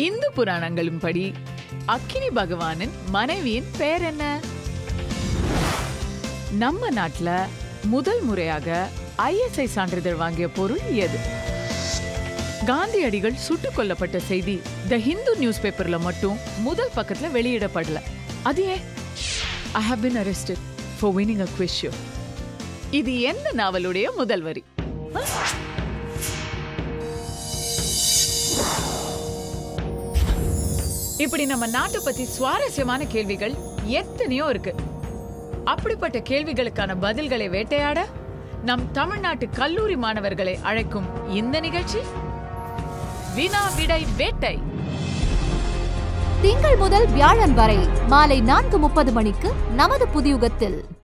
இந்து புராணங்களும் படி அக்கினி பகவானின் மனைவியின் பெயர் என்ன? நம்ம நாட்டுல முதல் முறையாக ஐஎஸ்ஐ சான்றிதழ் வாங்கிய பொருள் எது? காந்தியடிகள் சுட்டுக் கொல்லப்பட்ட செய்தி த ஹிந்து நியூஸ் பேப்பர்ல மட்டும் முதல் பக்கத்துல வெளியிடப்படல. அது ஏன்? I have been arrested for winning a quiz இது எந்த நாவலுடைய முதல் வரி? இப்படி நம்ம நாட்டை பத்தி சுவாரஸ்யமான கேள்விகள் எத்தனையோ இருக்கு. அப்படிப்பட்ட கேள்விகளுக்கான பதில்களை வேட்டையாட நம் தமிழ்நாட்டு கல்லூரி மாணவர்களை அழைக்கும் இந்த நிகழ்ச்சி வினா விடை வேட்டை. திங்கள் முதல் வியாழன் வரை மாலை நான்கு முப்பது மணிக்கு நமது புதியுகத்தில்.